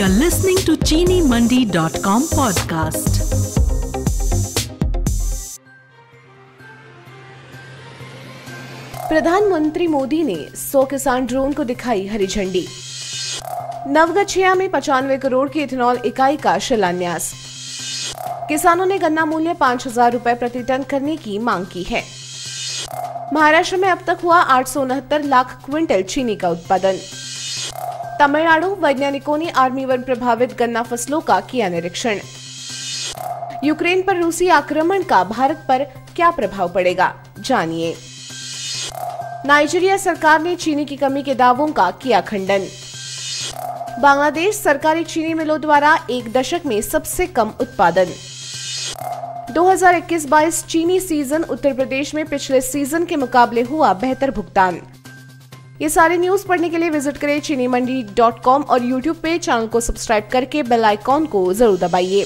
You're listening to ChiniMandi.com podcast. प्रधानमंत्री मोदी ने 100 किसान ड्रोन को दिखाई हरी झंडी। नवगछिया में पचानवे करोड़ की इथेनॉल इकाई का शिलान्यास। किसानों ने गन्ना मूल्य पाँच हज़ार रूपए प्रति टन करने की मांग की है। महाराष्ट्र में अब तक हुआ आठ सौ उनहत्तर लाख क्विंटल चीनी का उत्पादन। तमिलनाडु वैज्ञानिकों ने आर्मी वन प्रभावित गन्ना फ़सलों का किया निरीक्षण। यूक्रेन पर रूसी आक्रमण का भारत पर क्या प्रभाव पड़ेगा, जानिए। नाइजीरिया सरकार ने चीनी की कमी के दावों का किया खंडन। बांग्लादेश सरकारी चीनी मिलों द्वारा एक दशक में सबसे कम उत्पादन। 2021-22 चीनी सीज़न उत्तर प्रदेश में पिछले सीज़न के मुकाबले हुआ बेहतर भुगतान। ये सारे न्यूज़ पढ़ने के लिए विज़िट करें चीनी मंडी डॉट कॉम और यूट्यूब पे चैनल को सब्सक्राइब करके बेल आइकॉन को ज़रूर दबाइए।